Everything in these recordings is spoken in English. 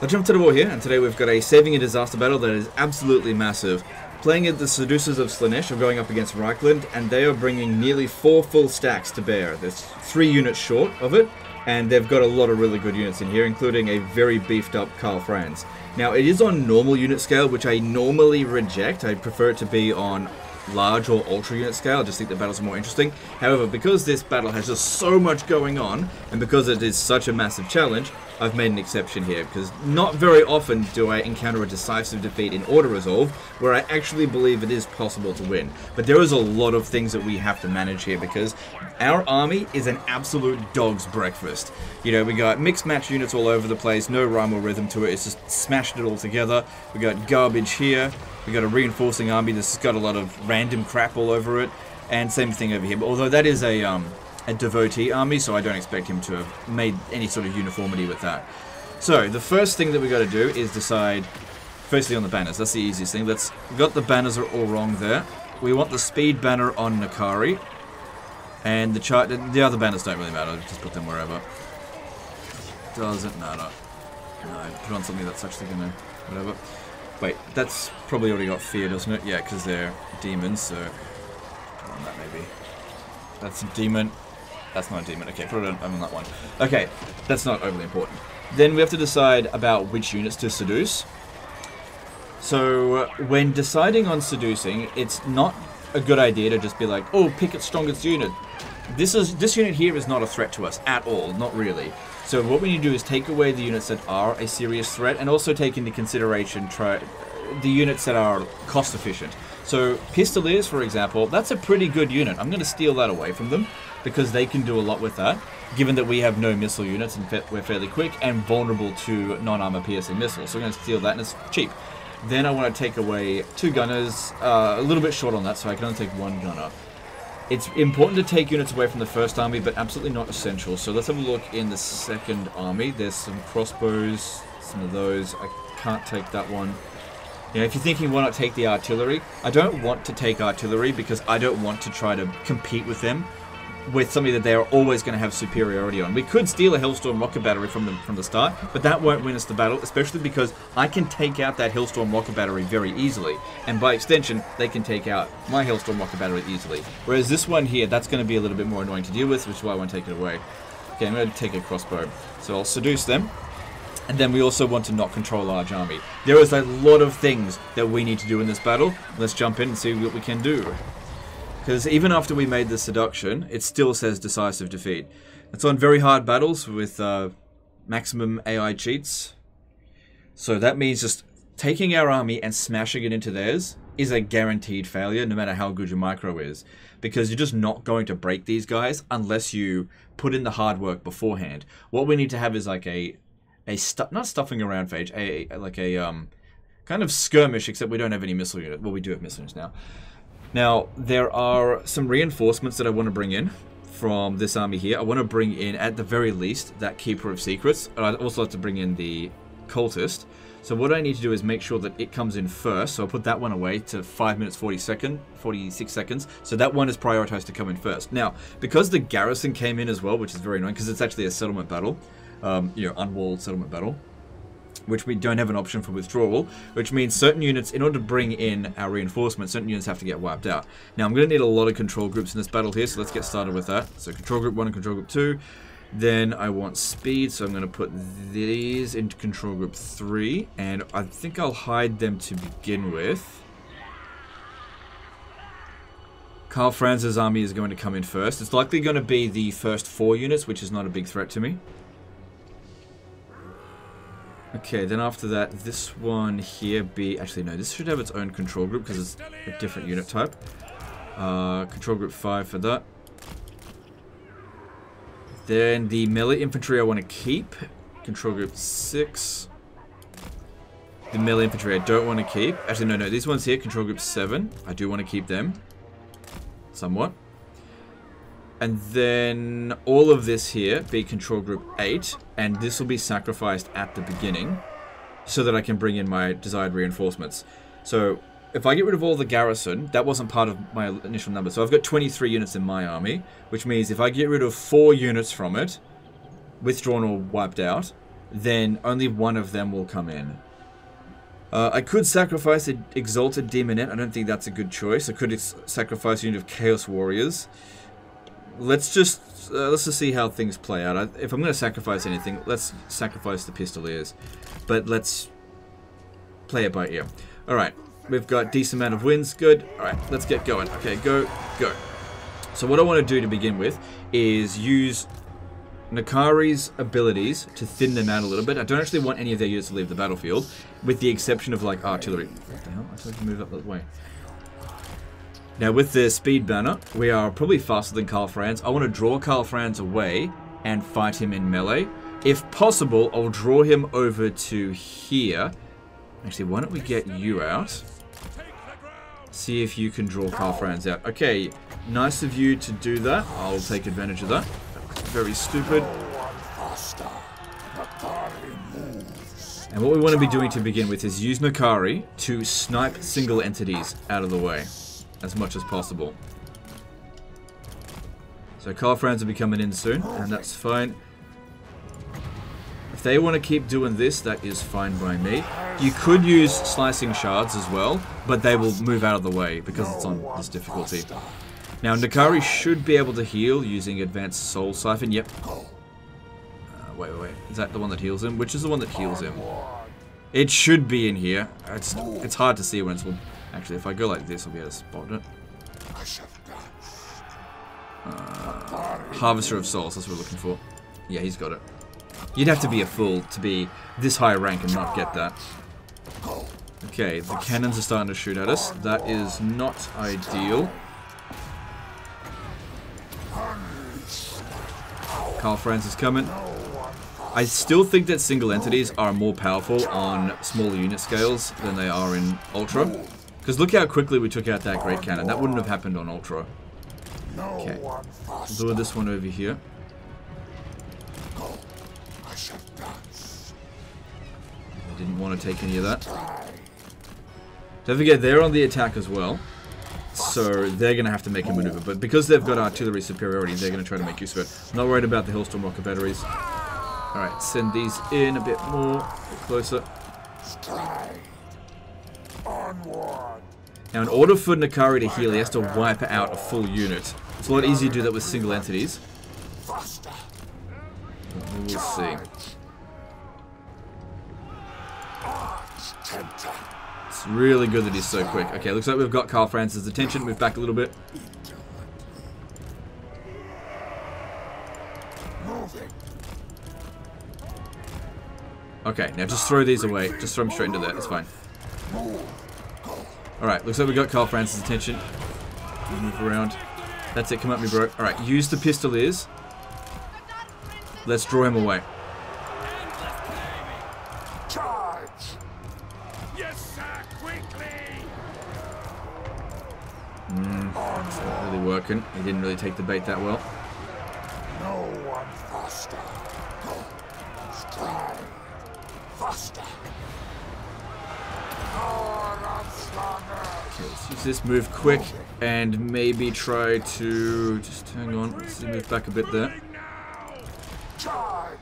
I jumped to the war here, and today we've got a saving a disaster battle that is absolutely massive. Playing at the Seducers of Slaanesh are going up against Reikland, and they are bringing nearly four full stacks to bear. There's three units short of it, and they've got a lot of really good units in here, including a very beefed up Karl Franz. Now, it is on normal unit scale, which I normally reject. I prefer it to be on large or ultra unit scale. I just think the battles are more interesting. However, because this battle has just so much going on, and because it is such a massive challenge, I've made an exception here, because not very often do I encounter a decisive defeat in Auto Resolve, where I actually believe it is possible to win. But there is a lot of things that we have to manage here, because our army is an absolute dog's breakfast. You know, we got mixed match units all over the place, no rhyme or rhythm to it, it's just smashed it all together. We got garbage here, we got a reinforcing army that's got a lot of random crap all over it, and same thing over here. But although that is a um, a devotee army, so I don't expect him to have made any sort of uniformity with that. So, the first thing that we got to do is decide, firstly on the banners, that's the easiest thing. Let's, got the banners are all wrong there. We want the speed banner on N'Kari. and the chart, the other banners don't really matter, just put them wherever. Doesn't matter. No, put on something that's actually gonna, whatever. Wait, that's probably already got fear, doesn't it? Yeah, because they're demons, so put on that maybe. That's a demon. That's not a demon. Okay, put it on, on that one. Okay, that's not overly important. Then we have to decide about which units to seduce. So when deciding on seducing, it's not a good idea to just be like, oh, pick its strongest unit. This is this unit here is not a threat to us at all, not really. So what we need to do is take away the units that are a serious threat, and also take into consideration try the units that are cost efficient. So Pistoliers, for example, that's a pretty good unit. I'm going to steal that away from them because they can do a lot with that, given that we have no missile units and we're fairly quick and vulnerable to non-armor piercing missiles. So I'm going to steal that and it's cheap. Then I want to take away two gunners, uh, a little bit short on that, so I can only take one gunner. It's important to take units away from the first army, but absolutely not essential. So let's have a look in the second army. There's some crossbows, some of those. I can't take that one. You know, if you're thinking why not take the artillery, I don't want to take artillery because I don't want to try to compete with them with something that they're always going to have superiority on. We could steal a Hellstorm rocket battery from them from the start, but that won't win us the battle, especially because I can take out that Hellstorm rocket battery very easily, and by extension, they can take out my Hellstorm rocket battery easily. Whereas this one here, that's going to be a little bit more annoying to deal with, which is why I want to take it away. Okay, I'm going to take a crossbow. So I'll seduce them. And then we also want to not control large army. There is a lot of things that we need to do in this battle. Let's jump in and see what we can do. Because even after we made the seduction, it still says decisive defeat. It's on very hard battles with uh, maximum AI cheats. So that means just taking our army and smashing it into theirs is a guaranteed failure, no matter how good your micro is. Because you're just not going to break these guys unless you put in the hard work beforehand. What we need to have is like a a stu not stuffing around phase, a, a like a um kind of skirmish, except we don't have any missile unit. Well, we do have missile units now. Now there are some reinforcements that I want to bring in from this army here. I want to bring in, at the very least, that Keeper of Secrets. And I'd also like to bring in the Cultist. So what I need to do is make sure that it comes in first. So I'll put that one away to 5 minutes 40 second, 46 seconds. So that one is prioritized to come in first. Now, because the garrison came in as well, which is very annoying because it's actually a settlement battle, um, you know, unwalled settlement battle, which we don't have an option for withdrawal, which means certain units, in order to bring in our reinforcements, certain units have to get wiped out. Now, I'm going to need a lot of control groups in this battle here, so let's get started with that. So control group 1 and control group 2. Then I want speed, so I'm going to put these into control group 3, and I think I'll hide them to begin with. Karl Franz's army is going to come in first. It's likely going to be the first four units, which is not a big threat to me. Okay, then after that, this one here be... Actually, no, this should have its own control group because it's a different unit type. Uh, control group 5 for that. Then the melee infantry I want to keep. Control group 6. The melee infantry I don't want to keep. Actually, no, no. These ones here, control group 7. I do want to keep them. Somewhat. And then all of this here be control group 8. And this will be sacrificed at the beginning. So that I can bring in my desired reinforcements. So if I get rid of all the garrison, that wasn't part of my initial number. So I've got 23 units in my army, which means if I get rid of 4 units from it, withdrawn or wiped out, then only one of them will come in. Uh, I could sacrifice an Exalted Demonette. I don't think that's a good choice. I could sacrifice a unit of Chaos Warriors. Let's just uh, let's just see how things play out. I, if I'm going to sacrifice anything, let's sacrifice the Pistoliers. But let's play it by ear. All right, we've got decent amount of wins. Good. All right, let's get going. Okay, go, go. So what I want to do to begin with is use N'Kari's abilities to thin them out a little bit. I don't actually want any of their units to leave the battlefield, with the exception of like artillery. What the hell? I told you to move up that way. Now with the speed banner, we are probably faster than Karl Franz. I want to draw Karl Franz away and fight him in melee. If possible, I'll draw him over to here. Actually, why don't we get you out? See if you can draw Karl Franz out. Okay, nice of you to do that. I'll take advantage of that very stupid. And what we want to be doing to begin with is use N'Kari to snipe single entities out of the way as much as possible. So Karl Franz will be coming in soon, and that's fine. If they want to keep doing this, that is fine by me. You could use slicing shards as well, but they will move out of the way because it's on this difficulty. Now, N'Kari should be able to heal using Advanced Soul Siphon. Yep. Uh, wait, wait, wait. Is that the one that heals him? Which is the one that heals him? It should be in here. It's, it's hard to see when it's... Actually, if I go like this, I'll be able to spot it. Uh, Harvester of Souls, that's what we're looking for. Yeah, he's got it. You'd have to be a fool to be this high rank and not get that. Okay, the cannons are starting to shoot at us. That is not ideal. Karl Franz is coming. I still think that single entities are more powerful on smaller unit scales than they are in Ultra. Because look how quickly we took out that Great Cannon. That wouldn't have happened on Ultra. Okay. Lure this one over here. I didn't want to take any of that. Don't forget, they're on the attack as well so they're going to have to make a maneuver. But because they've got artillery superiority, they're going to try to make use of it. Not worried about the Hellstorm rocket batteries. Alright, send these in a bit more, a bit closer. Now, in order for N'Kari to heal, he has to wipe out a full unit. It's a lot easier to do that with single entities. we will see. It's really good that he's so quick. Okay, looks like we've got Karl Franz's attention. Move back a little bit. Okay, now just throw these away. Just throw them straight into there. It's fine. Alright, looks like we got Karl Franz's attention. Move around. That's it, come at me, bro. Alright, use the pistoliers. Let's draw him away. Hmm. Really working. He didn't really take the bait that well. No one faster. Strive faster. Okay, let's use this move quick and maybe try to just hang on. Let's move back a bit there. Charge.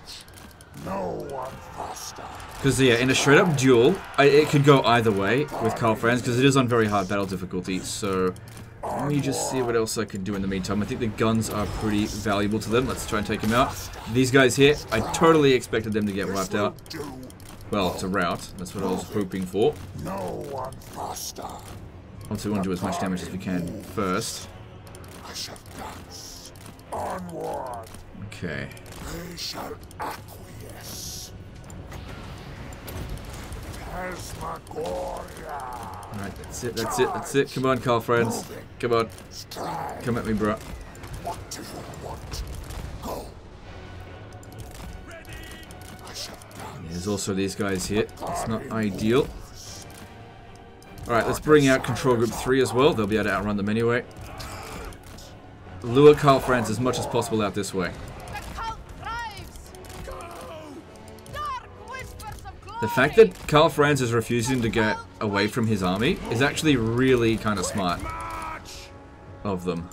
No one faster. Because yeah, in a straight up duel, I, it could go either way with Karl Franz because it is on very hard battle difficulty. So let me just see what else I can do in the meantime. I think the guns are pretty valuable to them. Let's try and take them out. These guys here, I totally expected them to get wiped out. Well, to rout. That's what I was hoping for. No one faster. Obviously, we want to do as much damage as we can first. Okay. Alright, that's it, that's it, that's it. Come on, Karl Franz. Come on. Come at me, bro. There's also these guys here. It's not ideal. Alright, let's bring out Control Group 3 as well. They'll be able to outrun them anyway. Lure Karl Franz as much as possible out this way. The fact that Karl Franz is refusing to get away from his army is actually really kind of smart of them.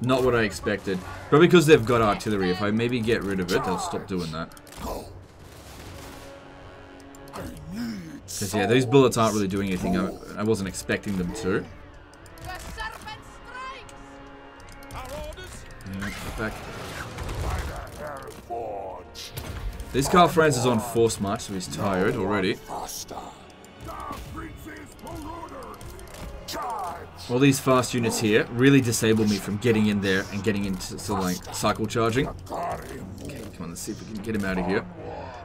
Not what I expected. But because they've got artillery, if I maybe get rid of it, they'll stop doing that. Because, yeah, those bullets aren't really doing anything. I, I wasn't expecting them to. This Karl Franz is on force march, so he's tired already. All these fast units here really disable me from getting in there and getting into to, like cycle charging. Okay, come on, let's see if we can get him out of here.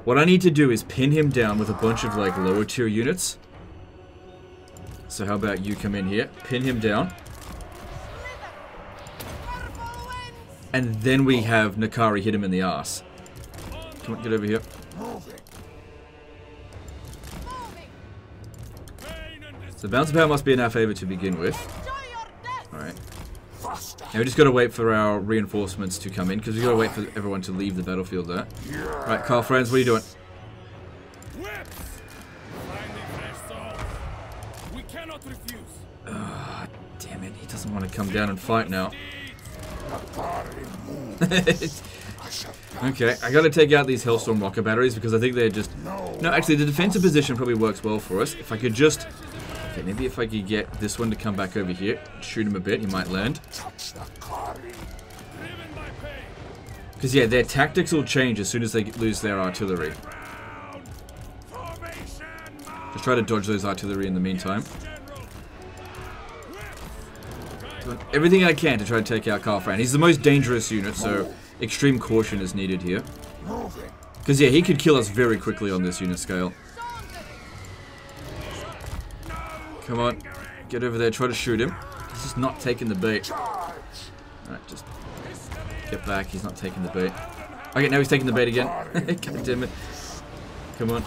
What I need to do is pin him down with a bunch of like lower tier units. So how about you come in here, pin him down, and then we have N'Kari hit him in the ass. Come on, get over here. So bounce power must be in our favor to begin with. Enjoy your death! Alright. Now we just gotta wait for our reinforcements to come in, because we gotta wait for everyone to leave the battlefield there. Right, Karl Franz, what are you doing? Refuse. Damn it, he doesn't want to come down and fight now. okay, I gotta take out these Hellstorm rocket batteries because I think they're just... No, actually, the defensive position probably works well for us. If I could just... Okay, maybe if I could get this one to come back over here, shoot him a bit, he might land. Driven by pain. Because, yeah, their tactics will change as soon as they lose their artillery. Round. Formation march. Just try to dodge those artillery in the meantime. Doing everything I can to try to take out Carl Fran. He's the most dangerous unit, so extreme caution is needed here. Because, yeah, he could kill us very quickly on this unit scale. Come on. Get over there, try to shoot him. He's just not taking the bait. Alright, just get back. He's not taking the bait. Okay, now he's taking the bait again. God damn it. Come on.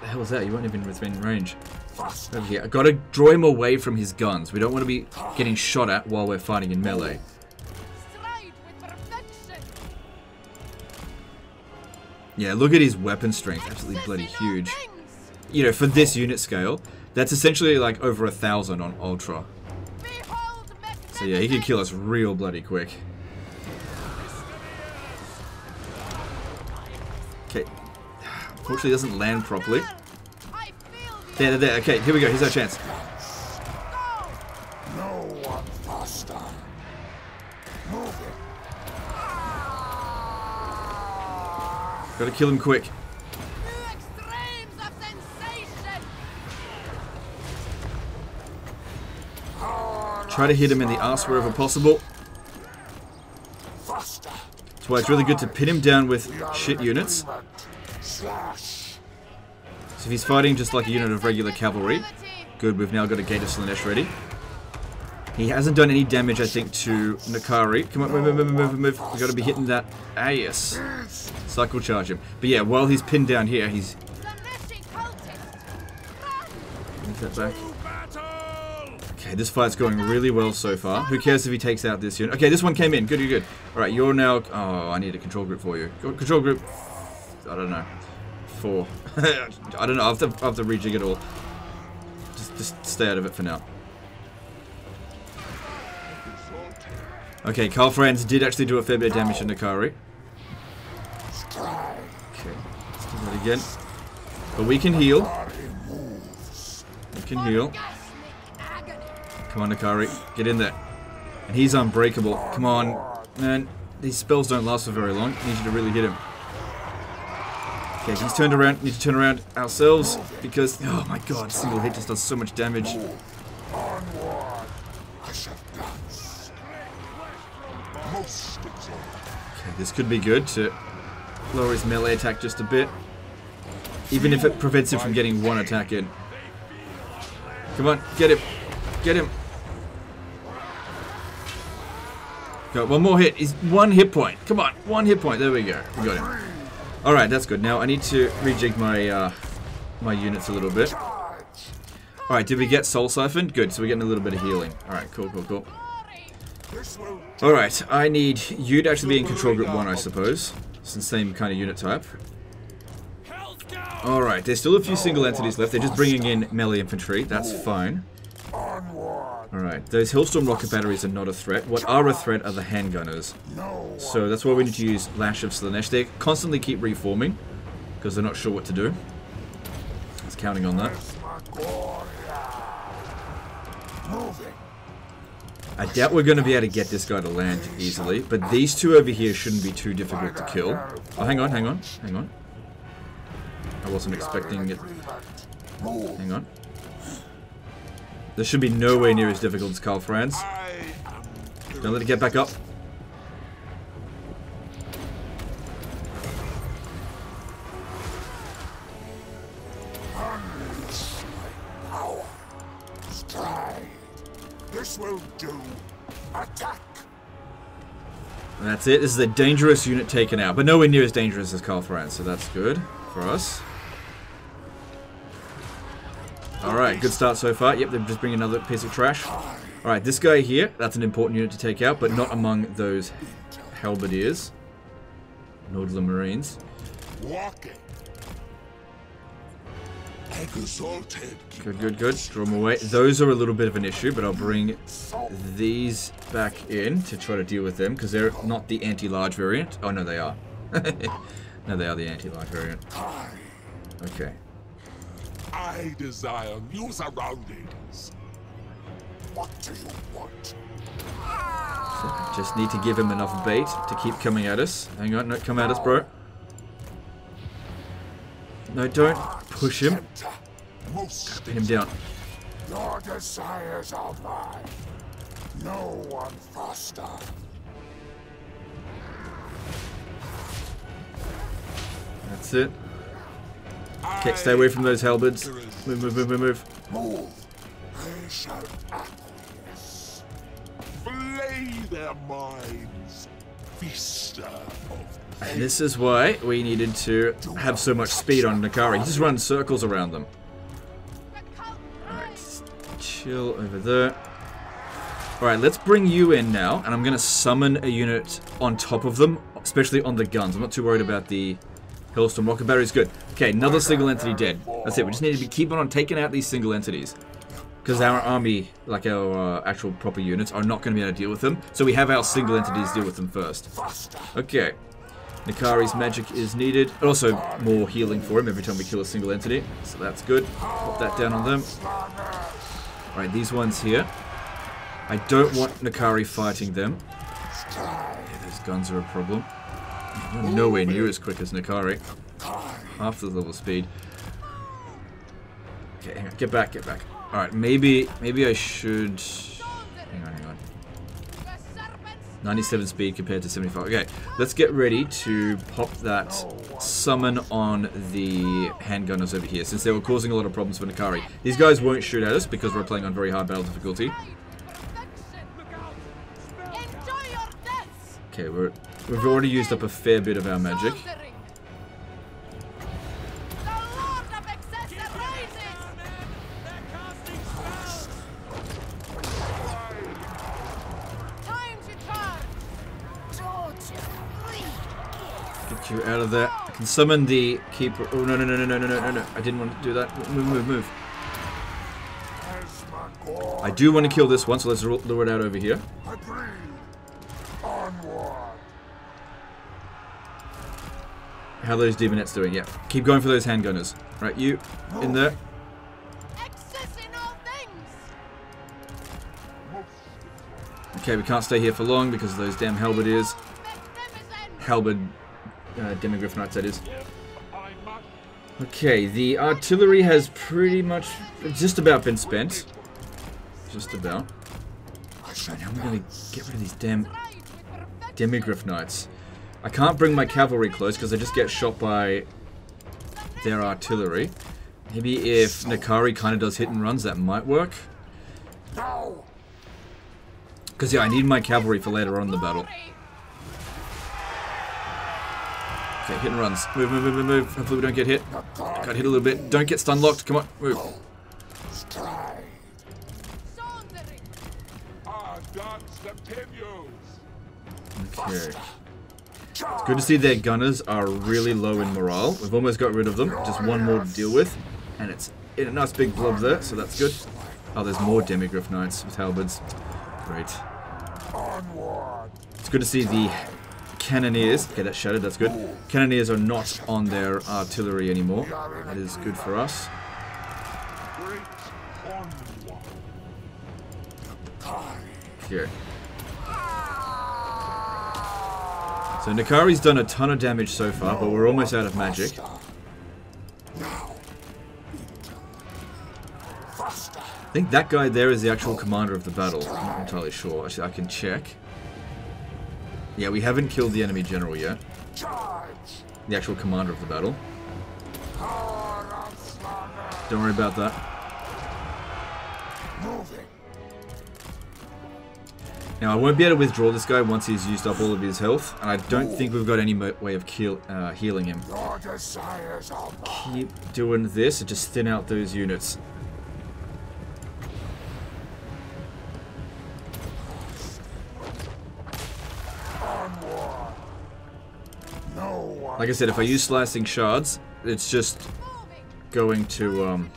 the hell is that? You weren't even within range. Over here. I gotta draw him away from his guns. We don't want to be getting shot at while we're fighting in melee. Yeah, look at his weapon strength. Absolutely bloody huge. Things. You know, for this unit scale, that's essentially like over a thousand on Ultra. So yeah, he could kill us real bloody quick. Okay. Unfortunately, it doesn't land properly. I feel the There, there, there. Okay, here we go. Here's our chance. Gotta kill him quick. Try to hit him in the ass wherever possible. That's why it's really good to pin him down with shit units. So if he's fighting just like a unit of regular cavalry, good, we've now got a Gate of Slaanesh ready. He hasn't done any damage, I think, to N'Kari. Come on, move, move, move, move, move. We gotta be hitting that. Ah, yes. Cycle charge him. But yeah, while he's pinned down here, he's... Slaaneshi cultist! Run! Move that back. Okay, this fight's going really well so far. Who cares if he takes out this unit? Okay, this one came in. Good, good, good. Alright, you're now... Oh, I need a control group for you. Control group... I don't know. Four. I don't know. I'll have, to, I'll have to rejig it all. Just, just stay out of it for now. Okay, Karl Franz did actually do a fair bit of damage to N'Kari. Okay, let's do that again. But we can heal. We can heal. Come on, N'Kari. Get in there. And he's unbreakable. Come on. Man, these spells don't last for very long. Need you to really hit him. Okay, he's turned around. Need to turn around ourselves because... Oh my god, single hit just does so much damage. Okay, this could be good to lower his melee attack just a bit. Even if it prevents him from getting one attack in. Come on, get him. Get him. Go, one more hit. He's one hit point. Come on, one hit point. There we go. We got him. All right, that's good. Now I need to rejig my uh, my units a little bit. All right, did we get soul siphoned? Good. So we're getting a little bit of healing. All right, cool, cool, cool. All right, I need you to actually be in control group one, I suppose. The same kind of unit type. All right, there's still a few single entities left. They're just bringing in melee infantry. That's fine. All right, those Hellstorm rocket batteries are not a threat. What are a threat are the handgunners. So that's why we need to use Lash of Slaanesh. They constantly keep reforming. because they're not sure what to do. I was counting on that. I doubt we're going to be able to get this guy to land easily, but these two over here shouldn't be too difficult to kill. Oh, hang on, hang on, hang on. I wasn't expecting it. Hang on. This should be nowhere near as difficult as Karl Franz. Don't let it get back up. This will do. Attack. That's it. This is a dangerous unit taken out, but nowhere near as dangerous as Karl Franz, so that's good for us. Alright, good start so far. Yep, they've just bring another piece of trash. Alright, this guy here, that's an important unit to take out, but not among those halberdiers. Nordler Marines. Walking. Good, good, good. Draw them away. Those are a little bit of an issue, but I'll bring these back in to try to deal with them, because they're not the anti-large variant. Oh, no, they are. no, they are the anti-large variant. Okay. I desire new surroundings. What do you want? Just need to give him enough bait to keep coming at us. Hang on, no, come at us, bro. No, don't push him. Pin him down. your desires are mine. No one faster. That's it. Okay, stay away from those halberds. Move, move, move, move, move. And this is why we needed to have so much speed on N'Kari. He just runs circles around them. Alright, chill over there. Alright, let's bring you in now, and I'm going to summon a unit on top of them, especially on the guns. I'm not too worried about the Battery. It's good. Okay, another single entity dead. That's it. We just need to be keeping on taking out these single entities. Because our army, like our uh, actual proper units, are not going to be able to deal with them. So we have our single entities deal with them first. Okay. N'Kari's magic is needed. Also, more healing for him every time we kill a single entity. So that's good. Pop that down on them. Alright, these ones here. I don't want N'Kari fighting them. Stride. Those guns are a problem. You're nowhere near as quick as N'Kari. Half the level speed. Okay, hang on. Get back, get back. Alright, maybe maybe I should... Hang on, hang on. 97 speed compared to 75. Okay, let's get ready to pop that summon on the handgunners over here, since they were causing a lot of problems for N'Kari. These guys won't shoot at us because we're playing on very high battle difficulty. Enjoy your deaths! Okay, we're, we've already used up a fair bit of our magic. Get you out of there. I can summon the keeper. Oh, no, no, no, no, no, no, no, no. I didn't want to do that. Move, move, move. I do want to kill this one, so let's lure it out over here. How are those demonettes doing? Yeah. Keep going for those handgunners. Right, you in there. Okay, we can't stay here for long because of those damn halberdiers. Halberd uh, demigryph knights, that is. Okay, the artillery has pretty much just about been spent. Just about. Right, how am I gonna get rid of these damn demigryph knights? I can't bring my cavalry close because I just get shot by their artillery. Maybe if N'Kari kind of does hit and runs, that might work. Because, yeah, I need my cavalry for later on in the battle. Okay, hit and runs. Move, move, move, move, move. Hopefully we don't get hit. Got hit a little bit. Don't get stun locked. Come on, move. Stride. Saundering! Our dance continues. Okay. Good to see their gunners are really low in morale. We've almost got rid of them. Just one more to deal with. And it's in a nice big blob there, so that's good. Oh, there's more demigryph knights with halberds. Great. It's good to see the cannoneers. Okay, that's shattered. That's good. Cannoneers are not on their artillery anymore. That is good for us. Great So N'Kari's done a ton of damage so far, but we're almost out of magic. I think that guy there is the actual commander of the battle. I'm not entirely sure. Actually, I can check. Yeah, we haven't killed the enemy general yet. The actual commander of the battle. Don't worry about that. Moving. Now, I won't be able to withdraw this guy once he's used up all of his health, and I don't think we've got any way of kill, uh, healing him. Your desires are mine. Keep doing this and just thin out those units. Onward. No one. Like I said, if I use slicing shards, it's just going to, um,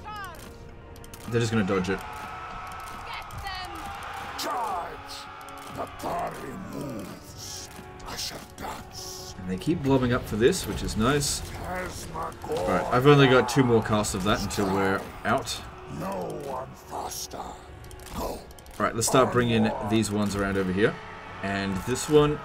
they're just gonna dodge it. Keep blobbing up for this, which is nice. Alright, I've only got two more casts of that until we're out. Alright, let's start bringing these ones around over here. And this one,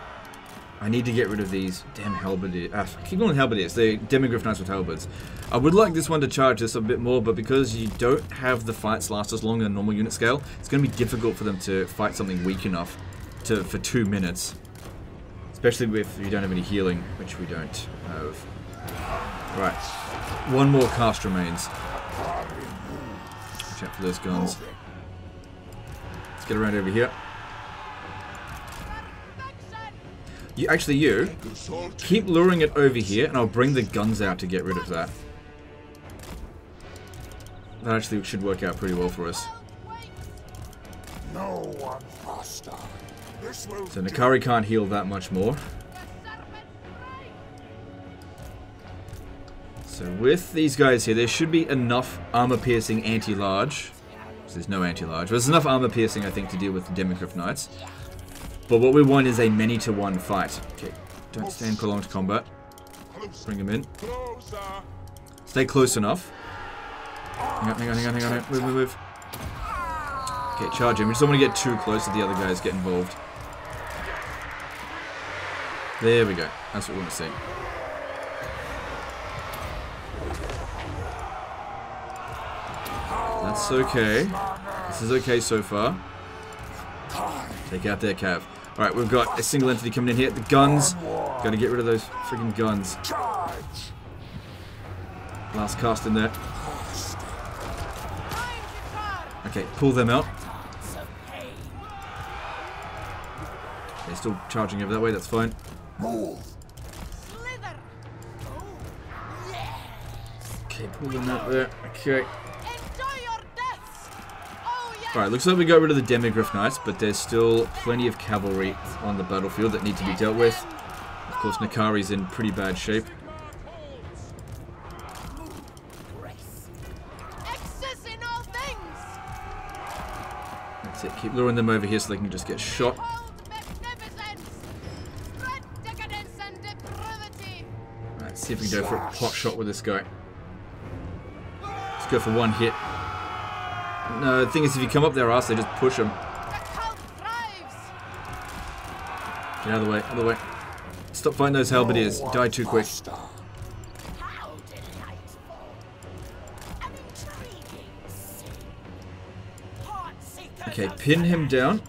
I need to get rid of these damn halberdiers. Ah, I keep calling halberdiers. They demigryph knights with halberds. I would like this one to charge this a bit more, but because you don't have the fights last as long on normal unit scale, it's going to be difficult for them to fight something weak enough to for two minutes. Especially if you don't have any healing, which we don't have. Right, one more cast remains. Watch out for those guns. Let's get around over here. You actually you keep luring it over here, and I'll bring the guns out to get rid of that. That actually should work out pretty well for us. No one faster. So. N'Kari can't heal that much more. So with these guys here, there should be enough armor-piercing anti-large. So there's no anti-large. There's enough armor-piercing, I think, to deal with the Demigryph Knights. But what we want is a many-to-one fight. Okay, don't stand prolonged combat. Bring them in. Stay close enough. Hang on, hang on, hang on, hang on. Move, move, move. Okay, charge him. We just don't want to get too close that the other guys get involved. There we go. That's what we want to see. That's okay. This is okay so far. Take out their cav. Alright, we've got a single entity coming in here. The guns. Gotta get rid of those freaking guns. Last cast in there. Okay, pull them out. They're still charging over that way, that's fine. Move. Slither. Okay, pull them out there. Okay. Enjoy your deaths. Oh yes. Alright, looks like we got rid of the Demigryph Knights, but there's still plenty of cavalry on the battlefield that need to be dealt with. Of course, N'Kari's in pretty bad shape. Excess in all things. That's it. Keep luring them over here so they can just get shot. Oh, see if we can go for a pot shot with this guy. Let's go for one hit. No, the thing is, if you come up their ass, they just push them. The cult thrives. Get out of the way, out of the way. Stop fighting those halberdiers. You died too quick. Faster. How delightful. An intriguing scene. Heartseekers Okay, pin him down.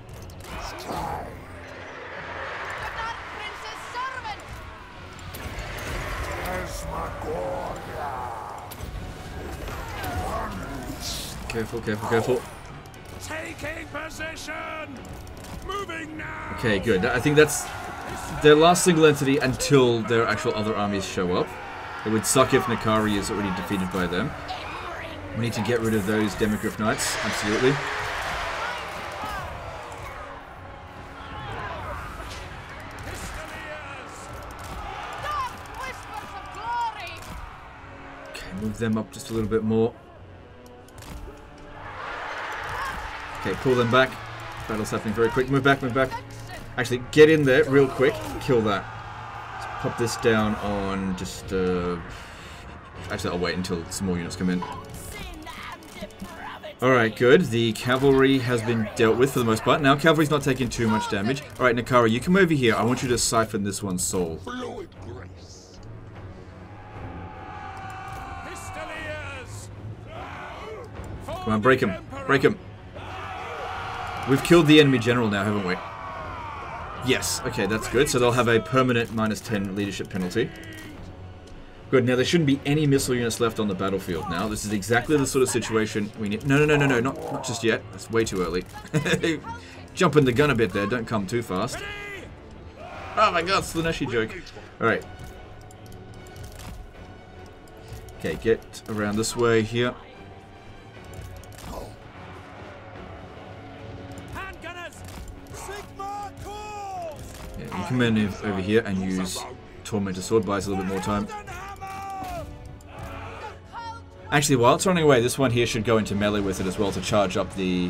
Careful, careful, careful. Taking position! Moving now! Okay, good. I think that's their last single entity until their actual other armies show up. It would suck if N'Kari is already defeated by them. We need to get rid of those Demigryph Knights, absolutely. Pistoliers! Dark whispers of glory. Okay, move them up just a little bit more. Okay, pull them back. Battle's happening very quick. Move back, move back. Actually, get in there real quick. Kill that. Let's pop this down on just. Uh, actually, I'll wait until some more units come in. Sin and depravity. Alright, good. The cavalry has been dealt with for the most part. Now, cavalry's not taking too much damage. Alright, N'Kari, you come over here. I want you to siphon this one's soul. Fluid grace. Pistoliers! Come on, break him. Break him. We've killed the enemy general now, haven't we? Yes. Okay, that's good. So they'll have a permanent minus 10 leadership penalty. Good. Now, there shouldn't be any missile units left on the battlefield now. This is exactly the sort of situation we need. No, no, no, no, no. Not, not just yet. That's way too early. Jumping the gun a bit there. Don't come too fast. Oh my god, Slaaneshi joke. Alright. Okay, get around this way here. In over here and use Tormentor Sword, buys a little bit more time. Actually, while it's running away, this one here should go into melee with it as well to charge up the...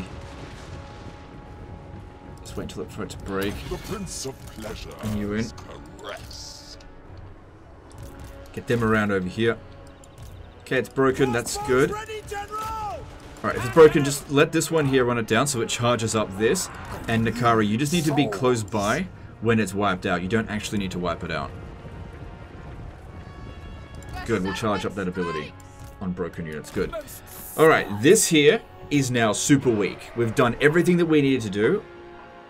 Just wait until it, for it to break. The Prince of Pleasure. And you in. Get them around over here. Okay, it's broken, that's good. Alright, if it's broken, just let this one here run it down so it charges up this. And N'Kari, you just need to be close by when it's wiped out. You don't actually need to wipe it out. Good, we'll charge up that ability on broken units. Good. Alright, this here is now super weak. We've done everything that we needed to do.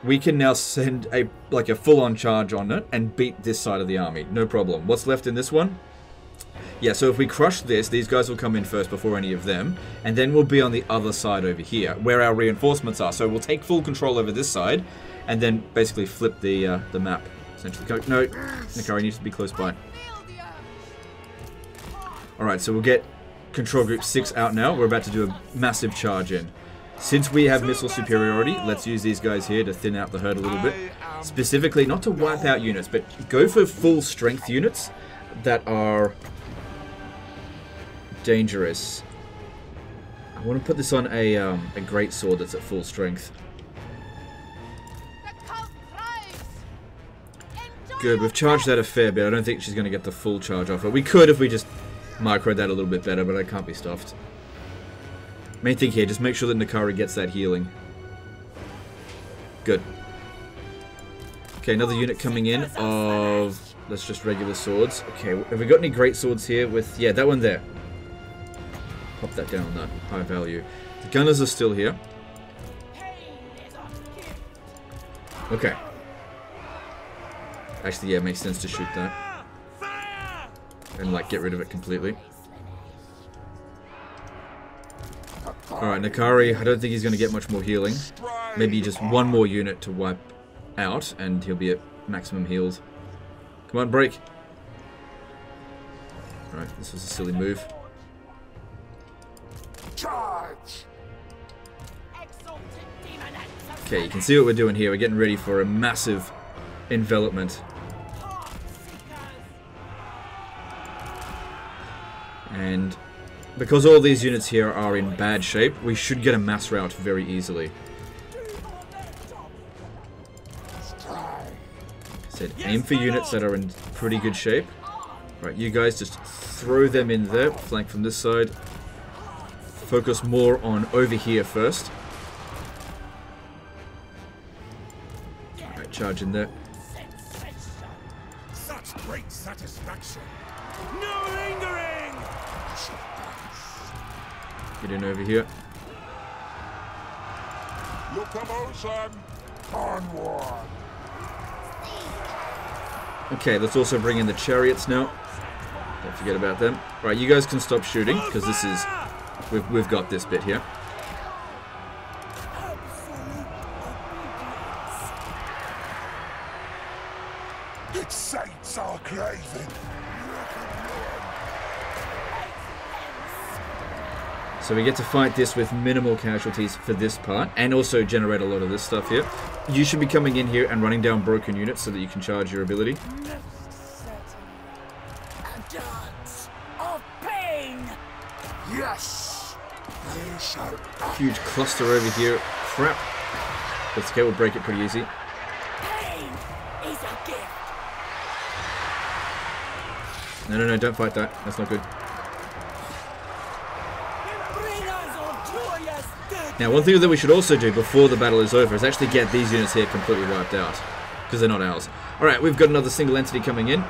We can now send a like a full-on charge on it and beat this side of the army. No problem. What's left in this one? Yeah, so if we crush this, these guys will come in first before any of them, and then we'll be on the other side over here, where our reinforcements are. So we'll take full control over this side, and then basically flip the uh, the map. Essentially, no, N'Kari needs to be close by. Alright, so we'll get control group 6 out now. We're about to do a massive charge in. Since we have missile superiority, let's use these guys here to thin out the herd a little bit. Specifically, not to wipe out units, but go for full strength units that are dangerous. I want to put this on a, um, a great sword that's at full strength. Good, we've charged that a fair bit. I don't think she's going to get the full charge off it. We could if we just microed that a little bit better, but I can't be stuffed. Main thing here, just make sure that N'Kari gets that healing. Good. Okay, another unit coming in of... Let's just regular swords. Okay, have we got any great swords here with... Yeah, that one there. Pop that down on that high value. The gunners are still here. Pain is a gift. Okay. Actually, yeah, it makes sense to shoot that. And, like, get rid of it completely. Alright, N'Kari, I don't think he's going to get much more healing. Maybe just one more unit to wipe out, and he'll be at maximum heals. Come on, break. Alright, this was a silly move. Charge. Okay, you can see what we're doing here. We're getting ready for a massive envelopment. And because all these units here are in bad shape, we should get a mass rout very easily. Said aim for units that are in pretty good shape. Right, you guys just throw them in there, flank from this side. Focus more on over here first. Right, charge in there. Get in over here. Onward. Okay, let's also bring in the chariots now. Don't forget about them. Right, you guys can stop shooting, because this is... We've, we've got this bit here. Get to fight this with minimal casualties for this part, and also generate a lot of this stuff here. You should be coming in here and running down broken units so that you can charge your ability. Yes. Huge cluster over here. Crap. That's okay, we'll break it pretty easy. No, no, no, don't fight that. That's not good. Bring us Arturia's dead. Now, one thing that we should also do before the battle is over is actually get these units here completely wiped out. Because they're not ours. Alright, we've got another single entity coming in.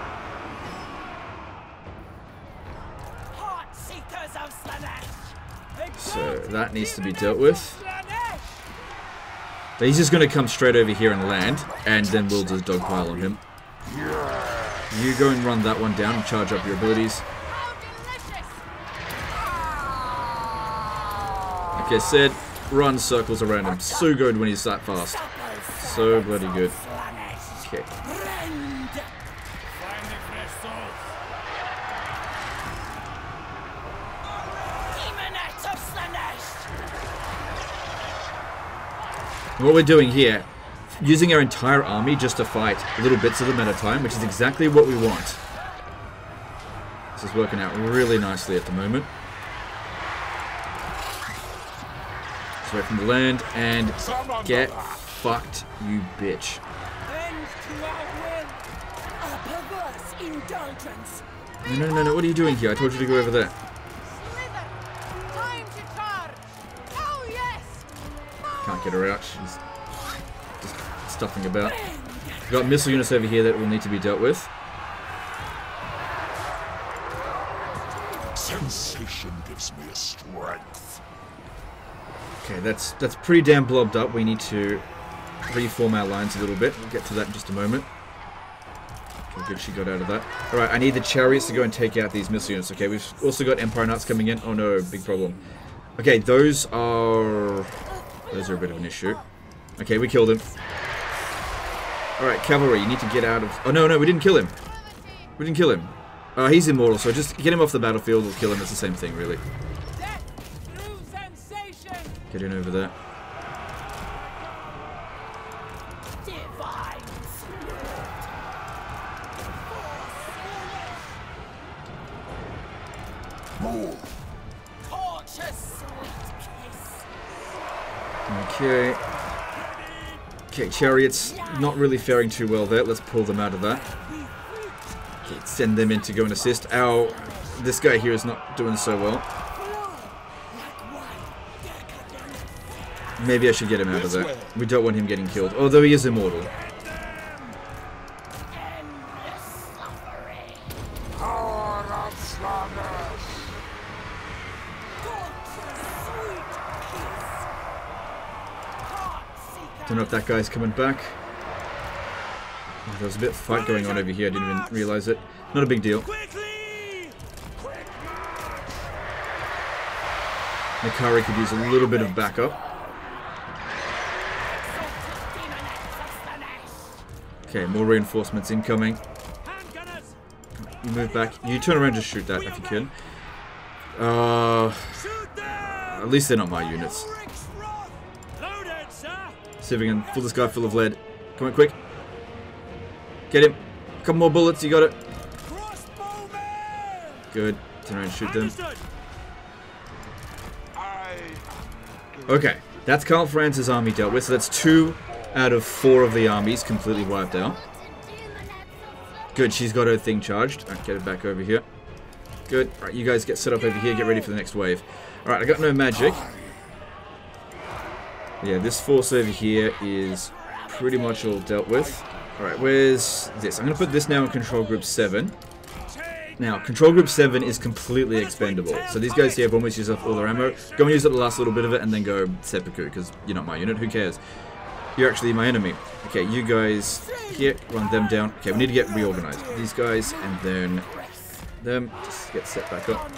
Heart seekers of Slaanesh. So that needs to be dealt with. But he's just going to come straight over here and land, and then we'll just dogpile on him. You go and run that one down and charge up your abilities. Like I said, run circles around him. So good when he's that fast. So bloody good. Okay. What we're doing here, using our entire army just to fight little bits of them at a time, which is exactly what we want. This is working out really nicely at the moment. Straight from the land and get fucked, you bitch. Bend to our will. A perverse indulgence. No, no, no, no, what are you doing here? I told you to go over there. Slither! Time to charge! Oh yes! Can't get her out. She's just stuffing about. We've got missile units over here that will need to be dealt with. Okay, that's that's pretty damn blobbed up. We need to reform our lines a little bit. We'll get to that in just a moment. Okay, good, she got out of that. Alright, I need the chariots to go and take out these missile units. Okay, we've also got Empire Knights coming in. Oh no, big problem. Okay, those are... Those are a bit of an issue. Okay, we killed him. Alright, cavalry, you need to get out of... Oh no, no, we didn't kill him. We didn't kill him. Uh, he's immortal, so just get him off the battlefield or kill him. It's the same thing, really. Get in over there. Okay. Okay, chariots not really faring too well there. Let's pull them out of that. Okay, send them in to go and assist. Our this guy here is not doing so well. Maybe I should get him out of there. We don't want him getting killed, although he is immortal. Endless suffering. Power of Slaanesh. Tortuous sweet kiss. Heart seeker. Don't know if that guy's coming back. Oh, there was a bit of fight going on over here. I didn't even realize it. Not a big deal. N'Kari could use a little bit of backup. Okay, more reinforcements incoming. You move back. You turn around and just shoot that if you can. Uh, at least they're not my units. See if we can fill this guy full of lead. Come on, quick. Get him. A Couple more bullets, you got it. Good. Turn around and shoot them. Okay, that's Karl Franz's army dealt with. So that's two out of four of the armies completely wiped out. Good, she's got her thing charged. Alright, get it back over here. Good. Alright, you guys get set up over here. Get ready for the next wave. Alright, I got no magic. Yeah, this force over here is pretty much all dealt with. Alright, where's this? I'm going to put this now in control group 7. Now, control group 7 is completely expendable. So these guys here have almost used up all their ammo. Go and use up the last little bit of it and then go seppuku, because you're not my unit, who cares? You're actually my enemy. Okay, you guys here, run them down. Okay, we need to get reorganized. These guys, and then them, just get set back up.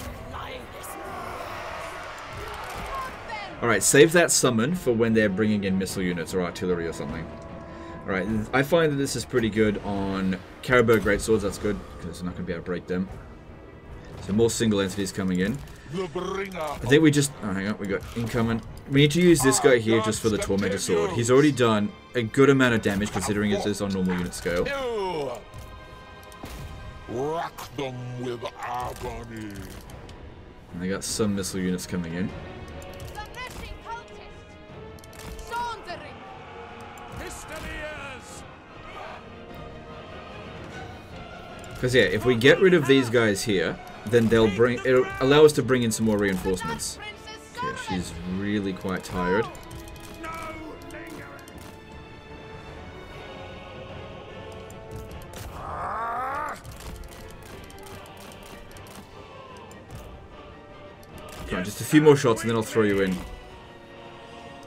Alright, save that summon for when they're bringing in missile units or artillery or something. Alright, I find that this is pretty good on Carroburg Greatswords, that's good, because we're not going to be able to break them. So more single entities coming in. I think we just... Oh, hang on, we got incoming. We need to use this guy here just for the Tormentor Sword. He's already done a good amount of damage considering it is on normal unit scale. Kill. Rack them with agony. And I got some missile units coming in. Slaaneshi cultist! Saundering! Pistoliers! Because yeah, if we get rid of these guys here, then they'll bring it'll allow us to bring in some more reinforcements. Okay, she's really quite tired. Just a few more shots and then I'll throw you in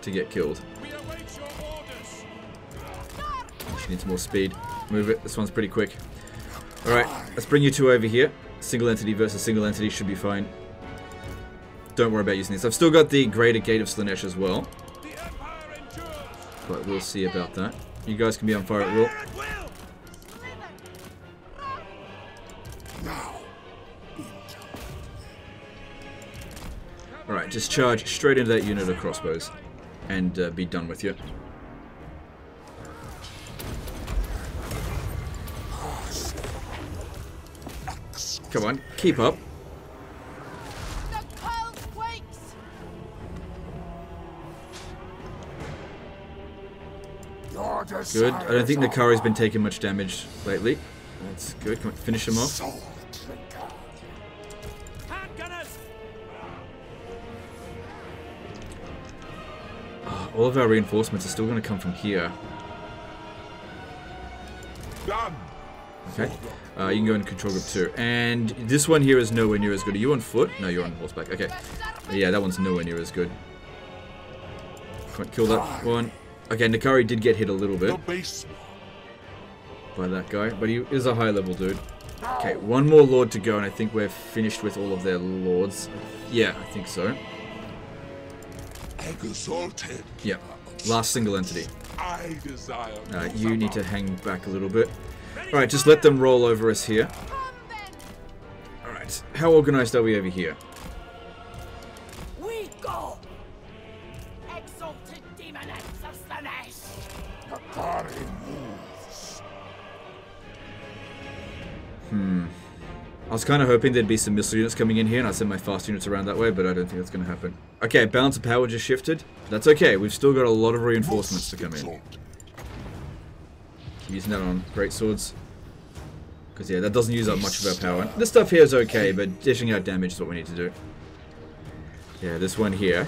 to get killed. She needs more speed. Move it. This one's pretty quick. Alright, let's bring you two over here. Single entity versus single entity should be fine. Don't worry about using this. I've still got the Greater Gate of Slaanesh as well, but we'll see about that. You guys can be on fire at will. Alright, just charge straight into that unit of crossbows and uh, be done with you. Come on, keep up. Good. I don't think desires N'Kari's been taking much damage lately. That's good. Come on, finish him off. soul drinker. Hand gunners. All of our reinforcements are still going to come from here. Okay. Uh, you can go in control group two. And this one here is nowhere near as good. Are you on foot? No, you're on horseback. Okay. Yeah, that one's nowhere near as good. Come on, kill that one. Okay, N'Kari did get hit a little bit by that guy, but he is a high level dude. Okay, one more lord to go, and I think we're finished with all of their lords. Yeah, I think so. exalted. Yeah. Last single entity. I desire. Uh, you need to hang back a little bit. Alright, just let them roll over us here. Alright, how organized are we over here? Was kind of hoping there'd be some missile units coming in here, and I'd send my fast units around that way, but I don't think that's going to happen. Okay, balance of power just shifted. That's okay, we've still got a lot of reinforcements to come in. Using that on great swords. Because, yeah, that doesn't use up much of our power. This stuff here is okay, but dishing out damage is what we need to do. Yeah, this one here.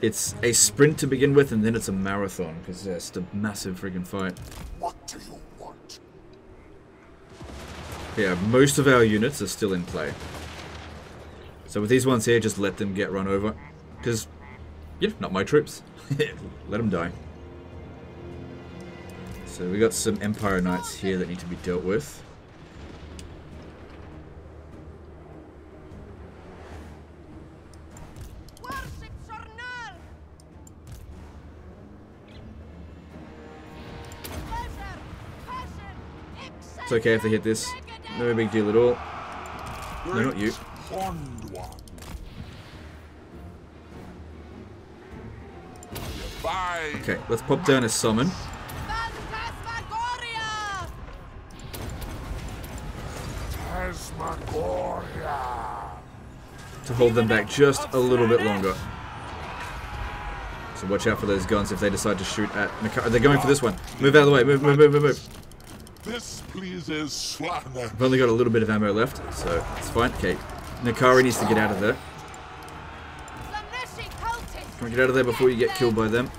It's a sprint to begin with, and then it's a marathon, because uh, it's a massive friggin' fight. What do you? Yeah, most of our units are still in play. So with these ones here, just let them get run over. Because, yeah, not my troops. let them die. So we got some Empire Knights here that need to be dealt with. It's okay if they hit this. No big deal at all. No, not you. Okay, let's pop down a summon. To hold them back just a little bit longer. So watch out for those guns if they decide to shoot at N'Kari. They're going for this one. Move out of the way. Move, move, move, move, move. This pleases Slana. I've only got a little bit of ammo left, so it's fine. Okay, N'Kari needs to get out of there. Slaaneshi cultists. Come on, get out of there before you get killed by them.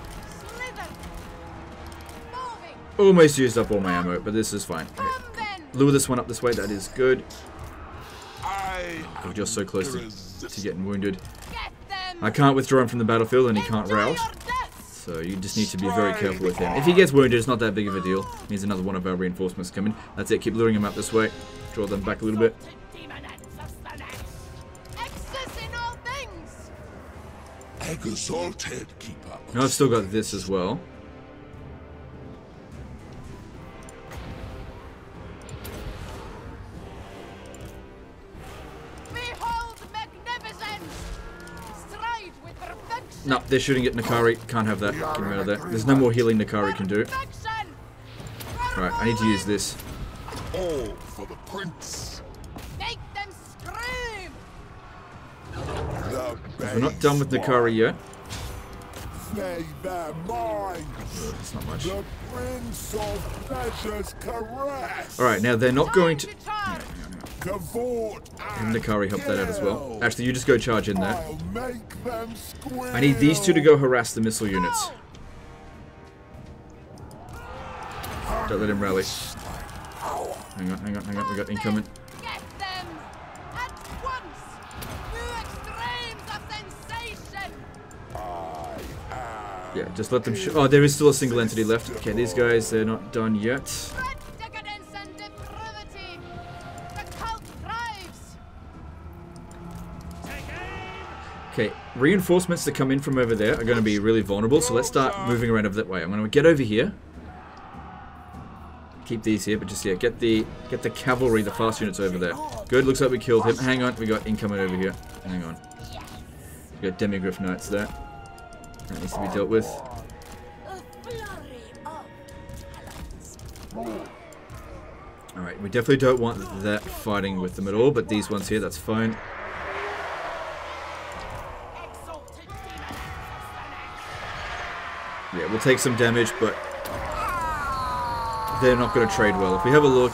Almost used up all my ammo, but this is fine. Okay. Lure this one up this way. That is good. I God, you're so close to, to getting wounded. I can't withdraw him from the battlefield, and he can't Enjoy rout. your deaths. So you just need to be very careful with him. If he gets wounded, it's not that big of a deal. Means another one of our reinforcements coming. That's it. Keep luring him up this way. Draw them back a little bit. Exalted demoness of Slaanesh! Excess in all things. exalted keeper. Now I've still got this as well. No, they're shooting at N'Kari. Can't have that. Get him out of there. There's no more healing N'Kari can do. Perfection. Right, I need to use this. All for the prince. Make them scream. The We're not done with N'Kari yet. Obey their minds. That's not much. The Prince of Alright, now they're not going to... Time charge. Cavort And N'Kari help that out as well. Actually, you just go charge in there. I'll make them squeal. I need these two to go harass the missile units. Don't let him rally. Hang on, hang on, hang on. We got incoming. Get them at once. New extremes of sensation. Yeah, just let them. Sh oh, there is still a single entity left. Okay, these guys, they're not done yet. Okay, reinforcements that come in from over there are going to be really vulnerable, so let's start moving around over that way. I'm going to get over here. Keep these here, but just yeah, get the get the cavalry, the fast units over there. Good, looks like we killed him. Hang on, we got incoming over here. Hang on. We got Demigryph Knights there. That needs to be dealt with. Alright, we definitely don't want that fighting with them at all, but these ones here, that's fine. Yeah, we'll take some damage, but they're not going to trade well. If we have a look,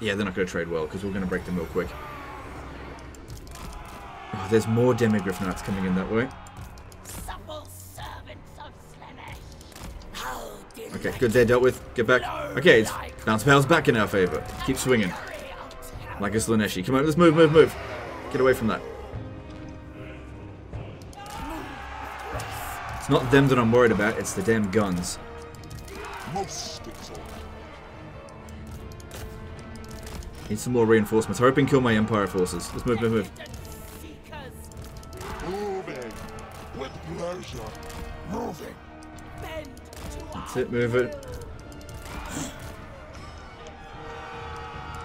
yeah, they're not going to trade well because we're going to break them real quick. Oh, there's more Demigryph Knights coming in that way. supple servants of Slaanesh. How did Okay, good, they're dealt with. Get back. Okay, it's bounce power's back in our favor. Keep swinging. Like a Slaaneshi. Come on, let's move, move, move. Get away from that. It's not them that I'm worried about, it's the damn guns. Need some more reinforcements. Hurry up and kill my Empire forces. Let's move, move, move. seekers Moving. With pleasure. Moving. That's it, move it.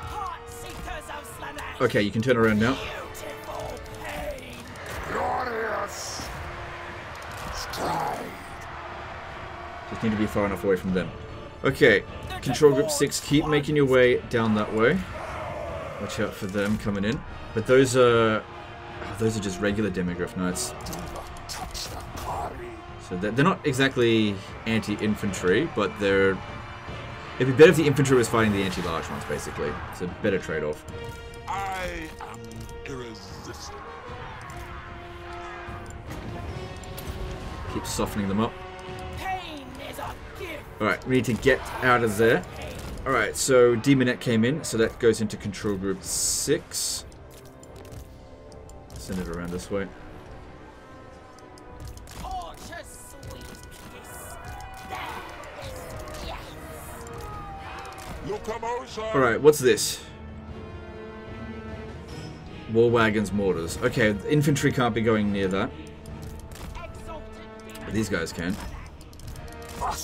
heart seekers of Slaanesh. Okay, you can turn around now. Need to be far enough away from them. Okay, control group 6, keep making your way down that way. Watch out for them coming in. But those are... oh, those are just regular Demigryph Knights. Do not touch the quarry. So they're, they're not exactly anti-infantry, but they're... It'd be better if the infantry was fighting the anti-large ones, basically. It's a better trade-off. I am irresistible. Keep softening them up. Alright, we need to get out of there. Alright, so Demonet came in, so that goes into control group 6. Send it around this way. Alright, what's this? War wagons, mortars. Okay, infantry can't be going near that. But these guys can.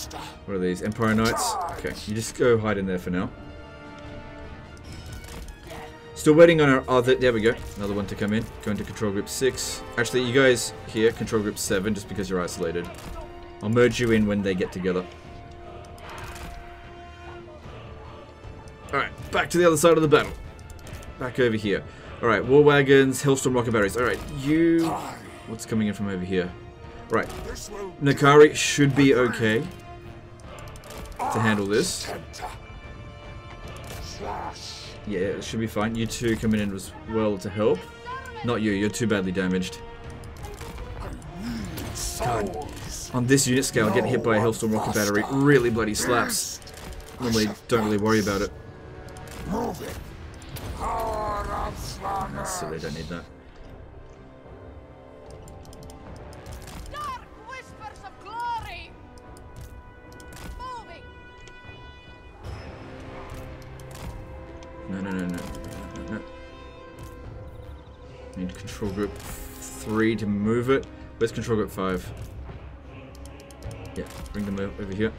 What are these? Empire Knights? Okay, you just go hide in there for now. Still waiting on our other... There we go. Another one to come in. Going to control group 6. Actually, you guys here, control group 7, just because you're isolated. I'll merge you in when they get together. Alright, back to the other side of the battle. Back over here. Alright, war wagons, Hellstorm rocket batteries. Alright, you... What's coming in from over here? Right, N'Kari should be okay to handle this. Yeah, it should be fine. You two coming in as well to help. Not you, you're too badly damaged. Souls. On this unit scale, getting hit by a Hellstorm rocket battery really bloody slaps. Normally, don't really worry about it. That's silly, don't need that. No, no, no, no. no, no. Need control group 3 to move it. Where's control group 5? Yeah, bring them over here.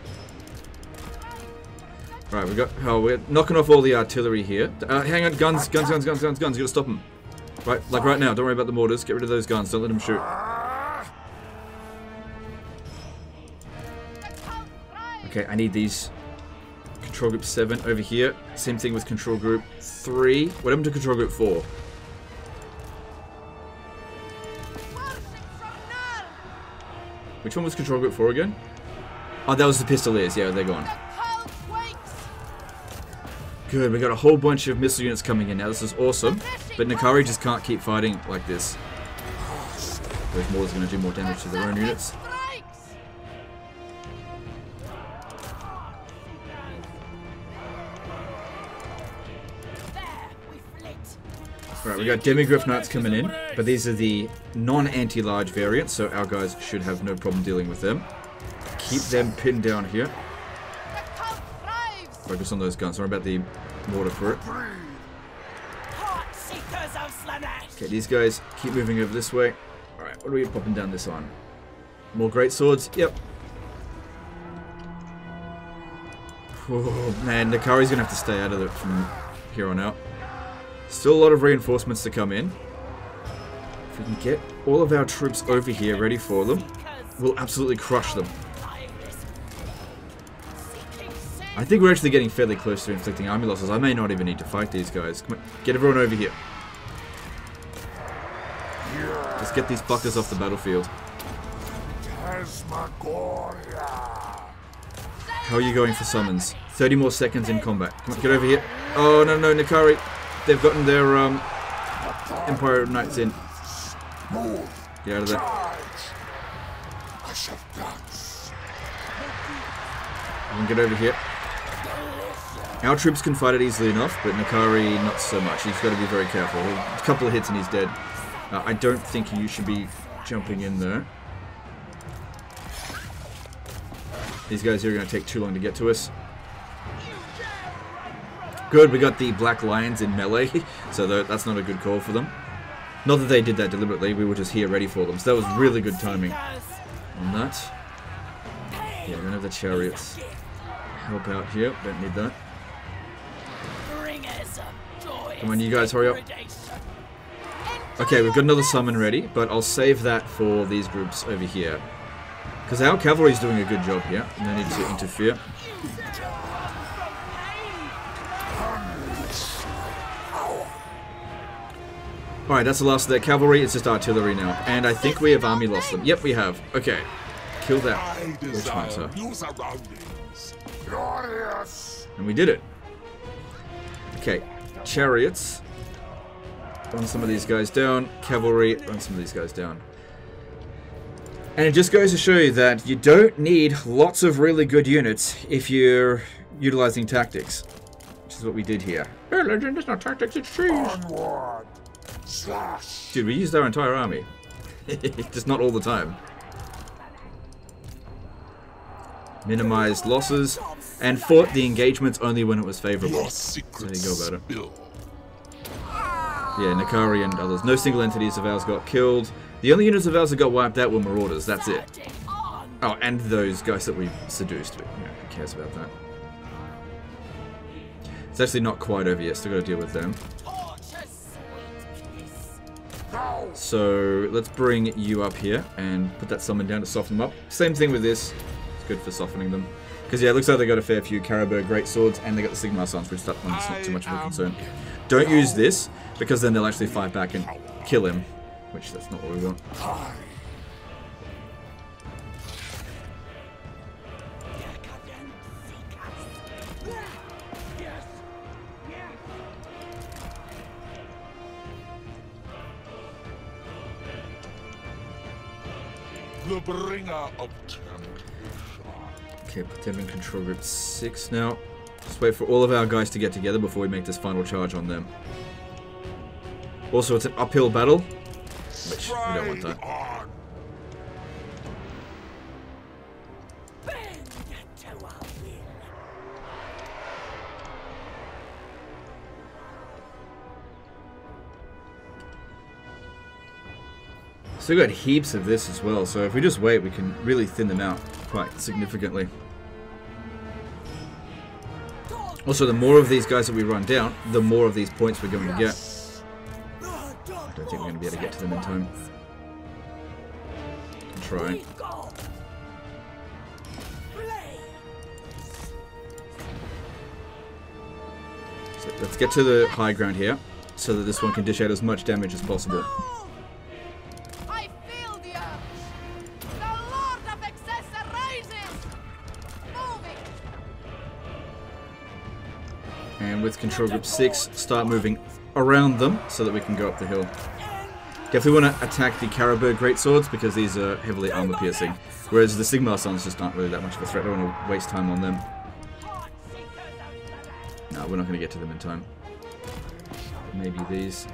Alright, we got. Oh, we're knocking off all the artillery here. Uh, hang on, guns, guns, guns, guns, guns, guns. You gotta stop them. Right, like right now. Don't worry about the mortars. Get rid of those guns. Don't let them shoot. Okay, I need these. Control group 7 over here. Same thing with control group 3. What happened to control group 4? Worship from Nal. Which one was control group 4 again? Oh, that was the Pistoliers. Yeah, they're gone. Good, we got a whole bunch of missile units coming in now. This is awesome. But N'Kari just can't keep fighting like this. Those Maulers are going to do more damage to their own units. Alright, we got Demigryph Knights coming in, but these are the non-anti-large variants, so our guys should have no problem dealing with them. Keep them pinned down here. Focus on those guns. Sorry about the mortar for it. Okay, these guys keep moving over this way. Alright, what are we popping down this on? More great swords? Yep. Oh man, N'Kari's gonna have to stay out of it from here on out. Still a lot of reinforcements to come in. If we can get all of our troops over here ready for them, we'll absolutely crush them. I think we're actually getting fairly close to inflicting army losses. I may not even need to fight these guys. Come on, get everyone over here. Let's get these fuckers off the battlefield. How are you going for summons? 30 more seconds in combat. Come on, get over here. Oh, no, no, N'Kari. They've gotten their um, Empire Knights in. Get out of there. I. And get over here. Our troops can fight it easily enough, but N'Kari not so much. He's got to be very careful. A couple of hits and he's dead. Uh, I don't think you should be jumping in there. These guys here are going to take too long to get to us. Good, we got the Black Lions in melee, so that's not a good call for them. Not that they did that deliberately, we were just here ready for them, so that was really good timing on that. Yeah, going to have the chariots help out here, don't need that. Come on, you guys, hurry up. Okay, we've got another summon ready, but I'll save that for these groups over here. Because our cavalry's doing a good job here. No need to interfere. Alright, that's the last of their cavalry. It's just artillery now. And I think we have army lost them. Yep, we have. Okay. Kill that. I Witch desire Hunter. new surroundings. Glorious. And we did it. Okay, chariots. Run some of these guys down. Cavalry, run some of these guys down. And it just goes to show you that you don't need lots of really good units if you're utilizing tactics. Which is what we did here. Legend, it's not tactics, it's cheese. Onward. Slash. Dude, we used our entire army. just not all the time. Minimized losses. And fought the engagements only when it was favorable. Your secrets you go. Yeah, N'Kari and others. No single entities of ours got killed. The only units of ours that got wiped out were Marauders. That's it. Oh, and those guys that we seduced. But, you know, who cares about that? It's actually not quite over yet. Still got to deal with them. So let's bring you up here and put that summon down to soften them up. Same thing with this. It's good for softening them. Because yeah, it looks like they got a fair few Carroburg Great Swords and they got the Sigmar Sons, which that one's not too much of a concern. Don't use this because then they'll actually fight back and kill him, which that's not what we want. The bringer of temptation. Okay, put them in control group 6 now. Just wait for all of our guys to get together before we make this final charge on them. Also, it's an uphill battle, which we don't want that. Still got heaps of this as well, so if we just wait, we can really thin them out quite significantly. Also, the more of these guys that we run down, the more of these points we're going to get. I don't think we're going to be able to get to them in time. Play. So let's get to the high ground here, so that this one can dish out as much damage as possible. And with control group 6, start moving around them so that we can go up the hill. Definitely want to attack the Carroburg Greatswords because these are heavily armor piercing. Whereas the Sigmar Sons just aren't really that much of a threat. I don't want to waste time on them. No, we're not going to get to them in time. Maybe these.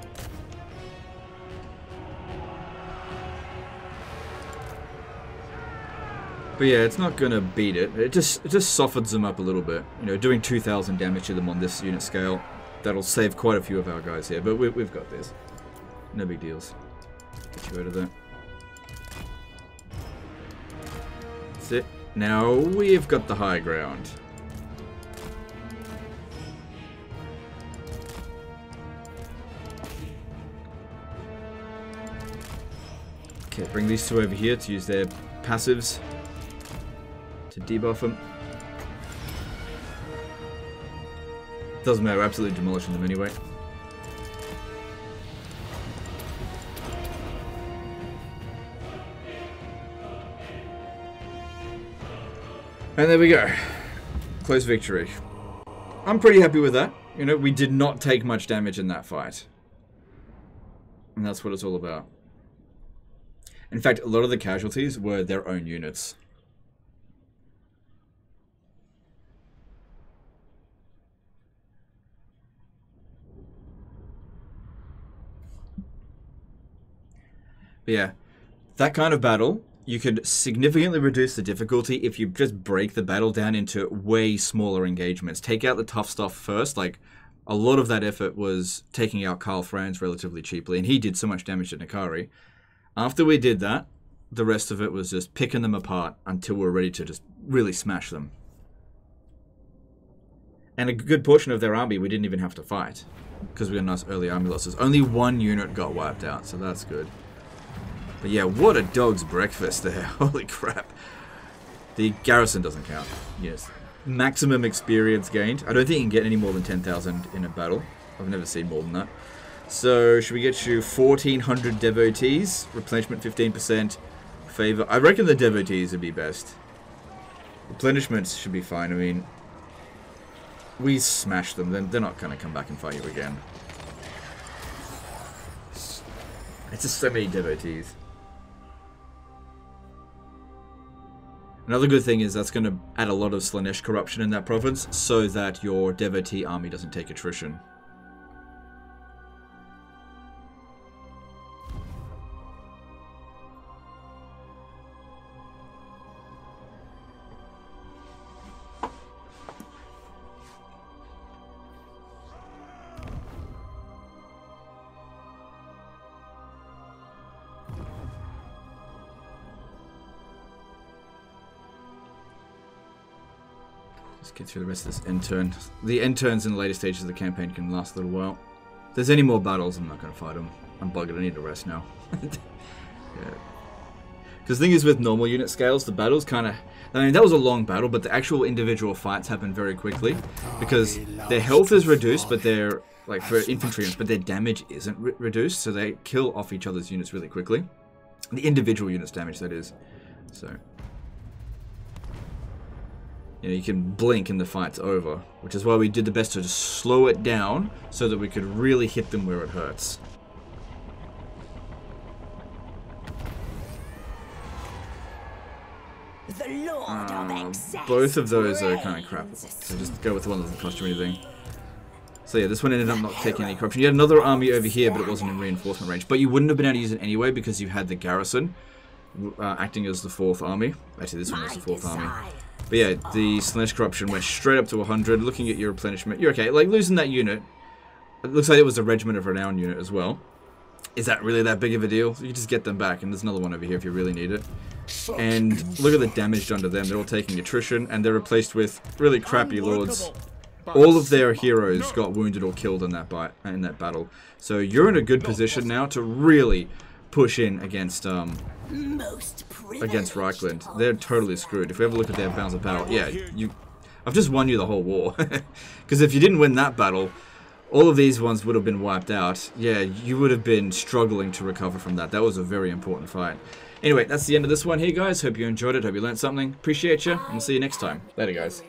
But yeah, it's not gonna beat it. It just it just softens them up a little bit. You know, doing 2,000 damage to them on this unit scale, that'll save quite a few of our guys here. But we, we've got this. No big deals. Get you out of there. That's it. Now we've got the high ground. Okay, bring these two over here to use their passives to debuff them. Doesn't matter, absolutely demolishing them anyway. And there we go. Close victory. I'm pretty happy with that. You know, we did not take much damage in that fight. And that's what it's all about. In fact, a lot of the casualties were their own units. But yeah, that kind of battle, you could significantly reduce the difficulty if you just break the battle down into way smaller engagements. Take out the tough stuff first. Like, a lot of that effort was taking out Karl Franz relatively cheaply, and he did so much damage to N'Kari. After we did that, the rest of it was just picking them apart until we we're ready to just really smash them. And a good portion of their army we didn't even have to fight because we got nice early army losses. Only one unit got wiped out, so that's good. But yeah, what a dog's breakfast there. Holy crap. The garrison doesn't count. Yes. Maximum experience gained. I don't think you can get any more than 10,000 in a battle. I've never seen more than that. So, should we get you 1,400 devotees? Replenishment 15%. Favor. I reckon the devotees would be best. Replenishments should be fine. I mean, we smash them, then they're not going to come back and fight you again. It's just so many devotees. Another good thing is that's going to add a lot of Slaanesh corruption in that province so that your devotee army doesn't take attrition. Through the rest of this intern. The interns in the later stages of the campaign can last a little while. If there's any more battles, I'm not going to fight them. I'm buggered. I need to rest now. yeah. Because the thing is with normal unit scales, the battles kind of... I mean, that was a long battle, but the actual individual fights happen very quickly. Because their health is reduced, but their... Like, for infantry but their damage isn't re reduced, so they kill off each other's units really quickly. The individual units damage, that is. So... You know, you can blink and the fight's over, which is why we did the best to just slow it down so that we could really hit them where it hurts. Uh, both of those are kind of crap, so just go with the one that doesn't cost you anything. So yeah, this one ended up not taking any corruption. You had another army over here, but it wasn't in reinforcement range. But you wouldn't have been able to use it anyway because you had the garrison uh, acting as the fourth army. Actually, this one was the fourth army. But yeah, the Slaanesh Corruption went straight up to 100. Looking at your replenishment, you're okay. Like, losing that unit, it looks like it was a Regiment of Renown unit as well. Is that really that big of a deal? You just get them back, and there's another one over here if you really need it. And look at the damage done to them. They're all taking attrition, and they're replaced with really crappy lords. All of their heroes got wounded or killed in that in that battle. So you're in a good position now to really push in against um, against Reikland. They're totally screwed. If we ever look at their bounds of battle, yeah, you, I've just won you the whole war. Because if you didn't win that battle, all of these ones would have been wiped out. Yeah, you would have been struggling to recover from that. That was a very important fight. Anyway, that's the end of this one here, guys. Hope you enjoyed it. Hope you learned something. Appreciate you, and we'll see you next time. Later, guys.